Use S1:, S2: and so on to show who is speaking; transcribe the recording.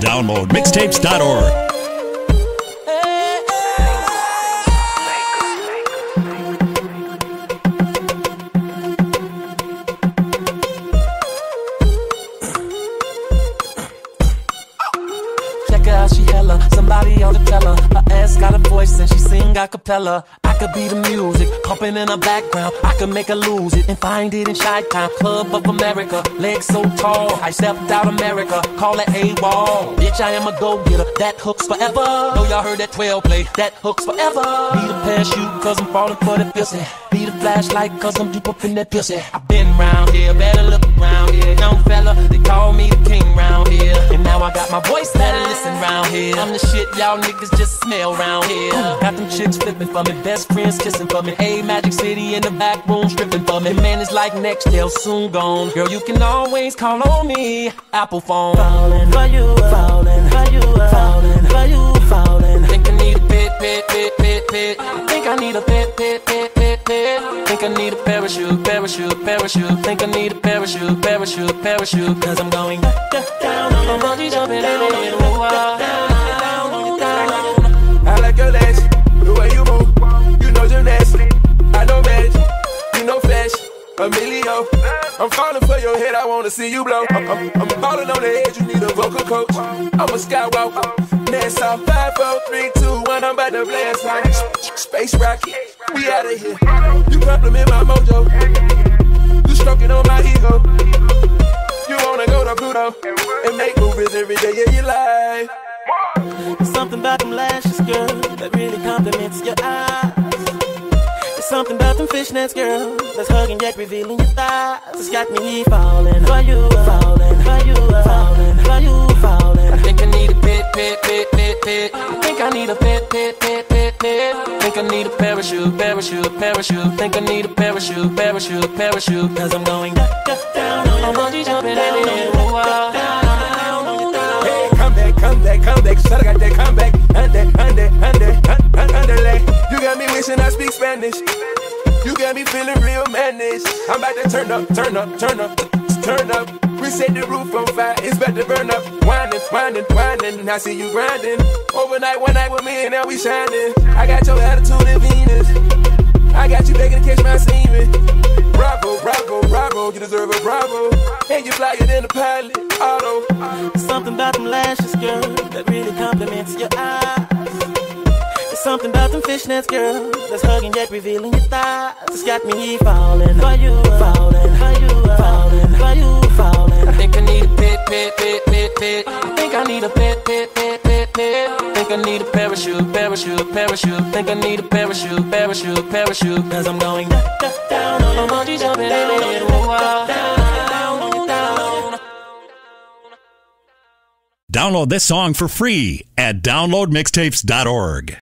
S1: Download mixtapes.org.
S2: Somebody on the her. Her ass got a voice and she sing a cappella. Could be the music, pumping in the background. I could make her lose it and find it in Chi Town, Club of America. Legs so tall, I stepped out America. Call it a wall. Bitch, I am a go getter. That hooks forever. Know y'all heard that 12 play. That hooks forever. Need a parachute, cause I'm falling for the pussy. Need a flashlight, cause I'm deep up in that pussy. I've been round here, better y'all niggas just smell round here. Got them chicks flipping for me, best friends kissing for me. Hey, Magic City in the back room stripping for me. Man, it's like next, they'll soon gone. Girl, you can always call on me. Apple phone.
S3: Falling for you, falling for you, falling for you, falling.
S2: Think I need a pit, pit, pit, pit, pit. Think I need a pit, pit, pit, pit, pit. Think I need a parachute, parachute, parachute. Think I need a parachute, parachute, parachute.
S3: Cause I'm going down, down on
S2: I'm
S3: the
S2: bungee jumping in the water.
S4: I I'm falling for your head. I wanna see you blow. I'm, I'm, I'm falling on the edge. You need a vocal coach. I'm a skywalker. Two, one. I'm about to blast off. Space rocket, we out of here. You compliment my mojo. You stroking on my ego. You wanna go to Pluto and make movies every day of your life.
S3: Something about them lashes, girl, that really compliments your eyes. Fishnets, girl, that's hugging yet revealing your thighs. It's got me falling for you, falling for you, falling for you, falling.
S2: Think I need a pit, pit, pit, pit, pit. Think I need a pit, pit, pit, pit, pit. Think I need a parachute, parachute, parachute. Think I need a parachute, parachute, parachute.
S3: Cause I'm going down, down on
S2: I'm
S3: the
S2: bungee jumping in the water.
S4: Hey, come back, come back, come back. Shut got that come back. Ande, ande, ande, un- un- underlay. You got me wishing I speak Spanish. You got me feeling real mannish. I'm about to turn up, turn up, turn up, turn up. We set the roof on fire, it's about to burn up. Winding, winding, winding. I see you grinding. Overnight, one night with me, and now we shining. I got your attitude in Venus. I got you begging to catch my semen. Bravo, bravo, bravo. You deserve a bravo. And you flyer than a pilot. Auto.
S3: Something about them lashes, girl, that really compliments your eyes. Something about them fishnets, girl, that's hugging yet revealing your thighs. It's got me falling for you, falling for you, falling for you, falling.
S2: Think I need a pit, pit, pit, pit, pit. Think I need a pit, pit, pit, pit, pit. Think I need a parachute, parachute, parachute. Think I need a parachute, parachute, parachute.
S3: Cause I'm going down, down
S2: bungee jumping water.
S1: Download this song for free at downloadmixtapes.org.